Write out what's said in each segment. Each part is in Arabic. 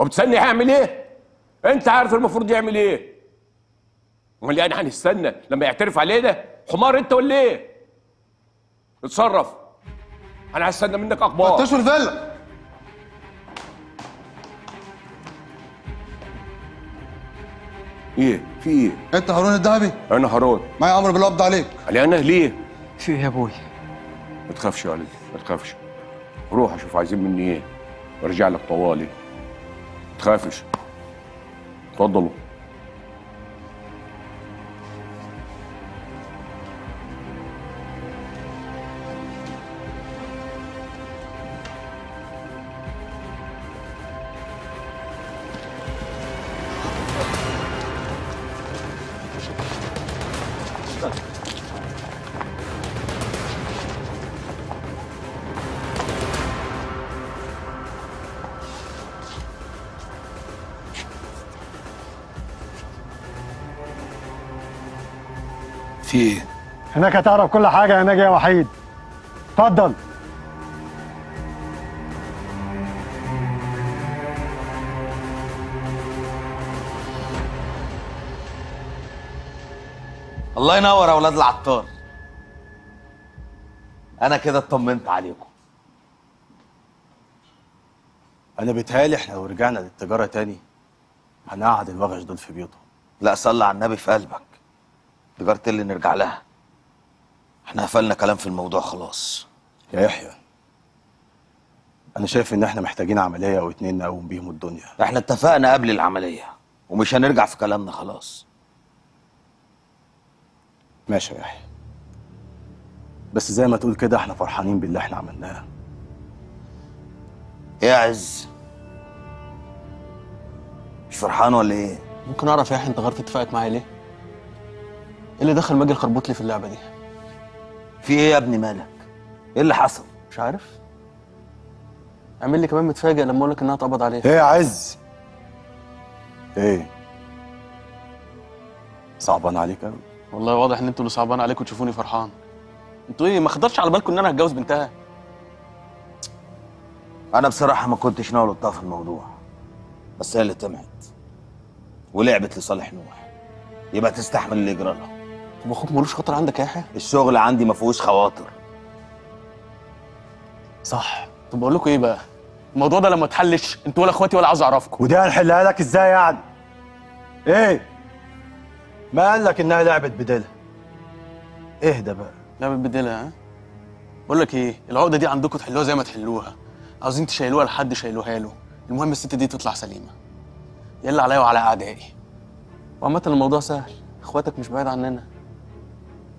وبتستني هيعمل إيه؟ أنت عارف المفروض يعمل إيه؟ أمال يعني هنستنى لما يعترف علينا حمار أنت ولا إيه؟ اتصرف. أنا هستنى منك أخبار. فتشوا الفيلا إيه؟ في إيه؟ أنت هارون الذهبي؟ أنا هارون. معايا أمر بالقبض عليك. علي أنا؟ ليه؟ في إيه يا أبوي ما تخافش يا ولدي ما تخافش. روح أشوف عايزين مني إيه. وارجع لك طوالي. تخافش. اتفضلوا. في إيه؟ هناك هتعرف كل حاجة يا ناجي يا وحيد. اتفضل. الله ينور يا أولاد العطار. أنا كده اطمنت عليكم. أنا بيتهيألي إحنا لو رجعنا للتجارة تاني هنقعد الوغش دول في بيوتهم. لا صلي على النبي في قلبك. تجارة اللي نرجع لها. إحنا قفلنا كلام في الموضوع خلاص. يا يحيى أنا شايف إن إحنا محتاجين عملية أو اتنين نقوم بيهم الدنيا. إحنا اتفقنا قبل العملية ومش هنرجع في كلامنا خلاص. ماشي يا يحيى. بس زي ما تقول كده إحنا فرحانين باللي إحنا عملناه. يا عز مش فرحان ولا إيه؟ ممكن أعرف يا يحيى أنت غيرت اتفاقك معايا ليه؟ اللي دخل ماجي الخربوط لي في اللعبة دي؟ في إيه يا ابني مالك؟ إيه اللي حصل؟ مش عارف. اعمل لي كمان متفاجئ لما أقول لك إنها اتقبض عليها إيه يا عز؟ إيه؟ صعبان عليك قوي والله واضح إن أنتوا اللي صعبان عليكم تشوفوني فرحان. أنتوا إيه ما خدرش على بالكم إن أنا هتجوز بنتها؟ أنا بصراحة ما كنتش ناوي اطاف في الموضوع بس هي اللي طمعت ولعبت لصالح نوح. يبقى تستحمل اللي يجرى لها طب أخوك ملوش خطر عندك يا يحيى؟ الشغل عندي ما فيهوش خواطر. صح. طب بقول لكم إيه بقى؟ الموضوع ده لما اتحلش أنتوا ولا اخواتي ولا عاوز اعرفكم. ودي هنحلها لك إزاي يعني؟ إيه؟ ما قال لك انها لعبه بدلة. اهدى بقى؟ لعبة بديلة ها؟ بقول لك إيه؟ العقدة دي عندكم تحلوها زي ما تحلوها. عاوزين تشيلوها لحد شيلوها له. المهم الست دي تطلع سليمة. يلا عليا وعلى أعدائي. وعامة الموضوع سهل. إخواتك مش بعيد عننا.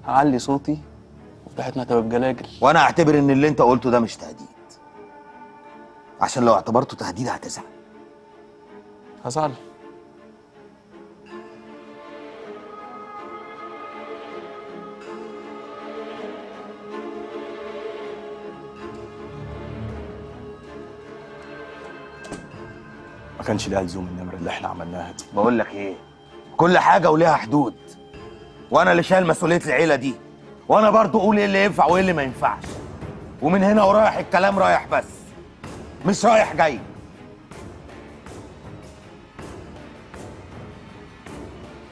هعلي صوتي وفتحتنا هتبقى بجلاجل وأنا أعتبر إن اللي أنت قلته ده مش تهديد. عشان لو اعتبرته تهديد هتزعل. هزعل. ما كانش ليها لزوم النمرة اللي إحنا عملناها دي. بقول لك إيه؟ كل حاجة وليها حدود. وأنا اللي شايل مسؤولية العيلة دي. وأنا برضو أقول إيه اللي ينفع وايه اللي ما ينفعش. ومن هنا ورايح الكلام رايح بس. مش رايح جاي.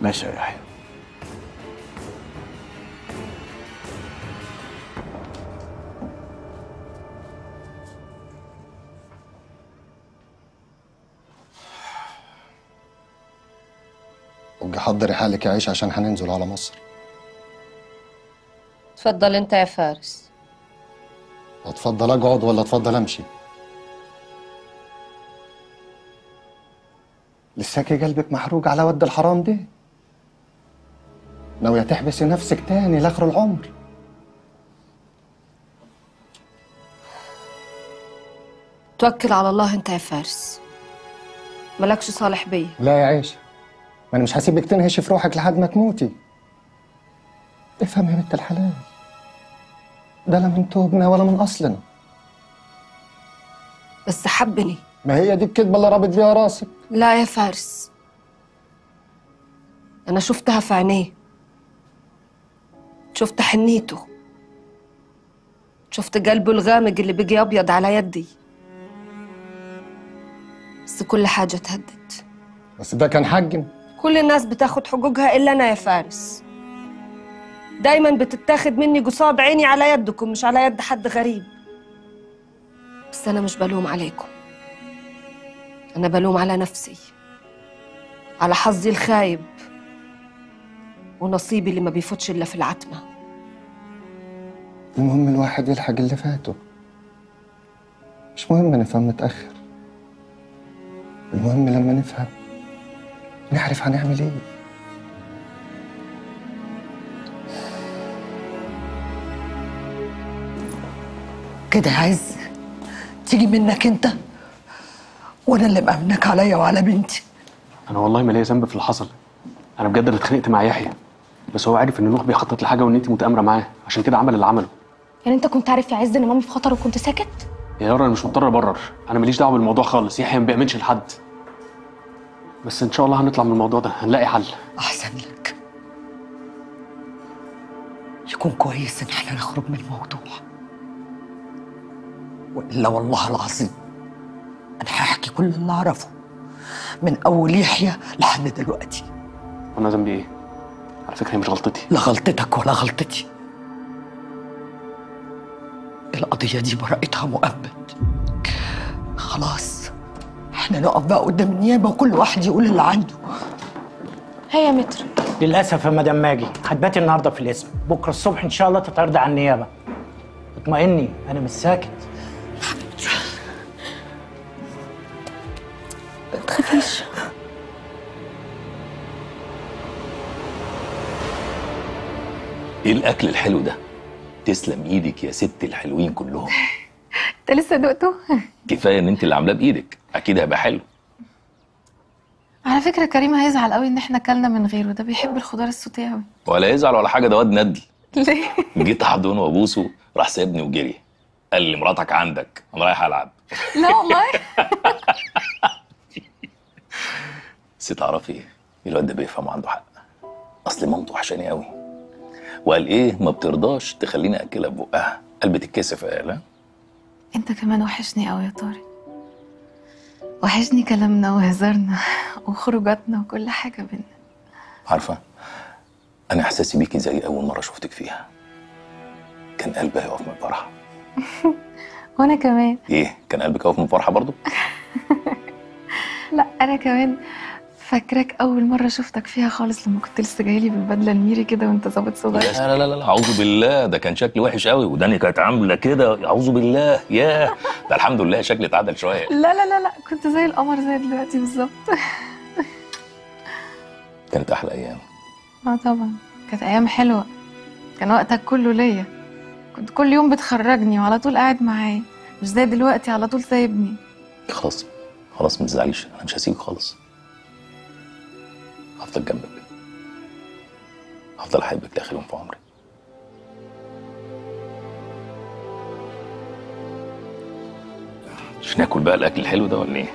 ماشي يا يحيى. حضري حالك يا عيش عشان هننزل على مصر. تفضل انت يا فارس. أتفضل أقعد ولا أتفضل أمشي؟ لساكي قلبك محروق على ود الحرام دي ناوية تحبسي نفسك تاني لآخر العمر؟ توكل على الله انت يا فارس. مالكش صالح بيا. لا يا عيش. ما أنا مش هسيبك تنهشي في روحك لحد ما تموتي. افهم يا بنت الحلال. ده لا من توبنا ولا من أصلنا. بس حبني. ما هي دي الكدبه اللي رابط بيها راسك؟ لا يا فارس. أنا شفتها في عينيه. شفت حنيته. شفت قلبه الغامق اللي بقي أبيض على يدي. بس كل حاجة تهدد. بس ده كان حجم كل الناس بتاخد حقوقها إلا أنا يا فارس. دايما بتتاخد مني قصاد عيني على يدكم مش على يد حد غريب. بس أنا مش بلوم عليكم. أنا بلوم على نفسي على حظي الخايب ونصيبي اللي ما بيفوتش إلا في العتمة. المهم الواحد يلحق اللي فاته. مش مهم نفهم متأخر المهم لما نفهم نعرف هنعمل إيه. كده يا عز تيجي منك انت وأنا اللي مأمنك عليا وعلى بنتي. أنا والله ما ليا ذنب في اللي حصل. أنا بجد اللي اتخانقت مع يحيى. بس هو عارف إن نوح بيخطط لحاجة وإن انت متآمرة معاه. عشان كده عمل اللي عمله. يعني أنت كنت عارف يا عز إن مامي في خطر وكنت ساكت؟ يا يارا أنا مش مضطر أبرر. أنا ماليش دعوة بالموضوع خالص. يحيى ما بيأمنش لحد. بس إن شاء الله هنطلع من الموضوع ده هنلاقي حل. أحسن لك. يكون كويس إن إحنا نخرج من الموضوع. وإلا والله العظيم أنا هحكي كل اللي أعرفه من أول يحيى لحد دلوقتي. وأنا ذنبي إيه؟ على فكرة هي مش غلطتي. لا غلطتك ولا غلطتي. القضية دي براءتها مؤبد. خلاص. إحنا نقف بقى قدام النيابة وكل واحد يقول اللي عنده. هي يا متر للأسف يا مدام ماجي هتباتي النهارده في الاسم. بكرة الصبح إن شاء الله تتعرضي على النيابة. اطمئني أنا مش ساكت. ما تخافيش. إيه الأكل الحلو ده؟ تسلم إيدك يا ست الحلوين كلهم. انت لسه دقته؟ كفاية إن أنت اللي عاملاه بإيدك. أكيد هيبقى حلو. على فكرة كريم هيزعل قوي إن إحنا أكلنا من غيره. ده بيحب الخضار السوتيه قوي. ولا يزعل ولا حاجة ده واد ندل. ليه؟ جيت احضنه وابوسه راح سابني وجري. قال لي مراتك عندك. أنا رايح ألعب. لا والله. بس تعرفي الواد ده بيفهم وعنده حق. أصل مامته وحشاني قوي. وقال إيه ما بترضاش تخليني أكلها ببقها قال بتتكسف قال؟ انت كمان وحشني قوي يا طارق. وحشني كلامنا وهزارنا وخروجاتنا وكل حاجة بينا. عارفة أنا إحساسي بيكي زي أول مرة شفتك فيها. كان قلبي هيقف من الفرحة. وأنا كمان. إيه كان قلبك هيقف من الفرحة برضه؟ لا أنا كمان. فاكراك أول مرة شفتك فيها خالص لما كنت لسه جايلي بالبدله الميري كده وأنت ظابط صغير. لا لا لا لا أعوذ بالله. ده كان شكلي وحش قوي وداني كانت عاملة كده. أعوذ بالله. ياه. ده الحمد لله شكلي اتعدل شوية. لا لا لا لا. كنت زي القمر زي دلوقتي بالظبط. كانت أحلى أيام. آه طبعا. كانت أيام حلوة. كان وقتك كله ليا. كنت كل يوم بتخرجني وعلى طول قاعد معايا. مش زي دلوقتي على طول سايبني. خلاص. خلاص ما تزعليش. أنا مش هسيبك خالص. هفضل جنبك هفضل احبك لاخر يوم في عمري. مش ناكل بقى الأكل الحلو ده ولا إيه؟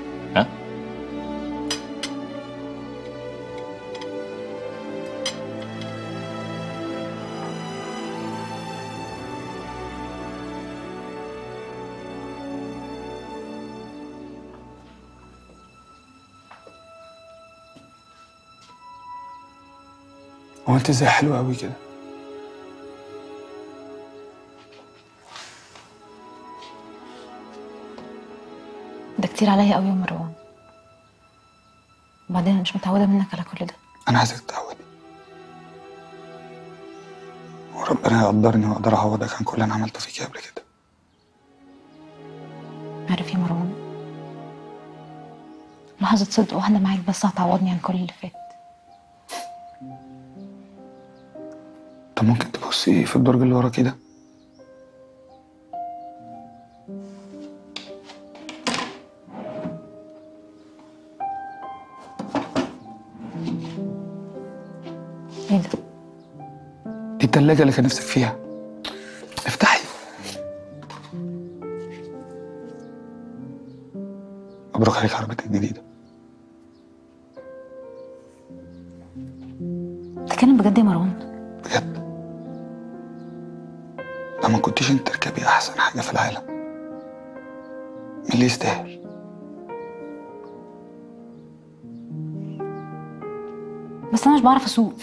ها هو انت إزاي حلوة قوي كده؟ ده كتير عليا قوي يا مروان. وبعدين أنا مش متعودة منك على كل ده. أنا عايزك تتعودي. وربنا يقدرني واقدر اعوضك عن كل اللي أنا عملته فيكي قبل كده. عارف يا مروان؟ لحظة صدق واحدة معاك بس هتعوضني عن كل اللي فات. ممكن تبصي في الدرج اللي ورا كده إيه ده؟ دي التلاجة اللي كان نفسك فيها. افتحي. مبروك عليك عربيتك الجديدة بتتكلم بجد يا مروان؟ لما كنتيش أنت تركبي أحسن حاجة في العالم. من اللي يستاهل؟ بس أنا مش بعرف أسوق.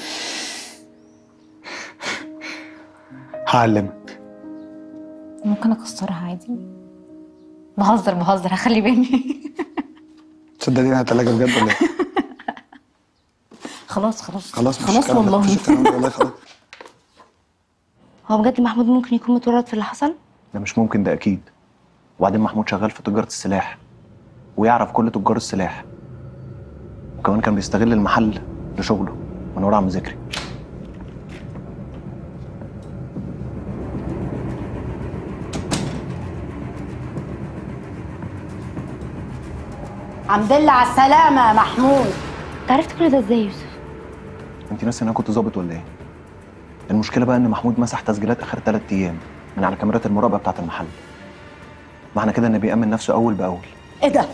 هعلمك ممكن أكسرها عادي. بهزر بهزر هخلي بالي. تصدقني أنا تلاجة بجد ولا إيه؟ خلاص خلاص. خلاص خلاص والله. والله خلاص. هو بجد محمود ممكن يكون متورط في اللي حصل؟ ده مش ممكن ده أكيد. وبعدين محمود شغال في تجاره السلاح ويعرف كل تجار السلاح. وكمان كان بيستغل المحل لشغله من ورا عم ذكري الحمد لله على السلامة يا محمود. انت عرفت كل ده إزاي يا يوسف؟ انت ناسي إن أنا كنت ظابط ولا إيه؟ المشكلة بقى إن محمود مسح تسجيلات آخر ثلاث أيام من على كاميرات المراقبة بتاعة المحل معنى كده انه بيأمن نفسه أول بأول إيه ده؟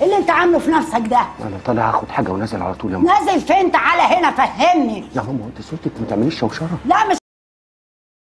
إيه اللي أنت عامله في نفسك ده؟ أنا طالع اخد حاجة ونازل على طول يا ماما نازل فين؟ تعالى هنا فهمني لا ماما أنت صوتك ما تعمليش شوشرة لا مش